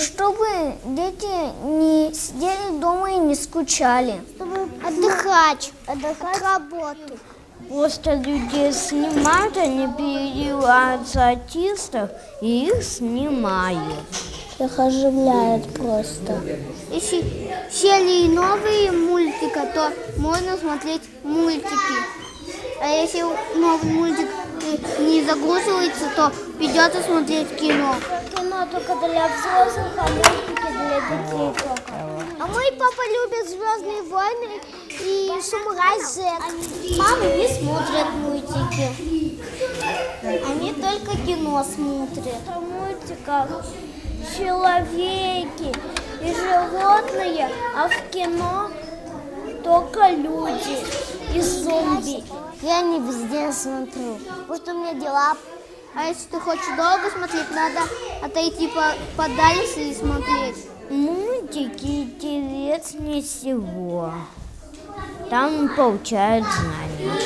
Чтобы дети не сидели дома и не скучали. Чтобы отдыхать, отдыхать от работы. Просто людей снимают, они переодеваются артистов и их снимают. Их оживляет просто. Если серии новые мультика, то можно смотреть мультики. А если новый мультик не загруживается, то придется смотреть кино. Кино только для взрослых, а мультики для детей только. А мой папа любит Звездные войны и Самурай Z. Мамы не смотрят мультики. Они только кино смотрят. В мультиках человеки и животные, а в кино только люди. Я не везде смотрю, потому у меня дела. А если ты хочешь долго смотреть, надо отойти по подальше и смотреть. Мультики интереснее всего. Там получают знания.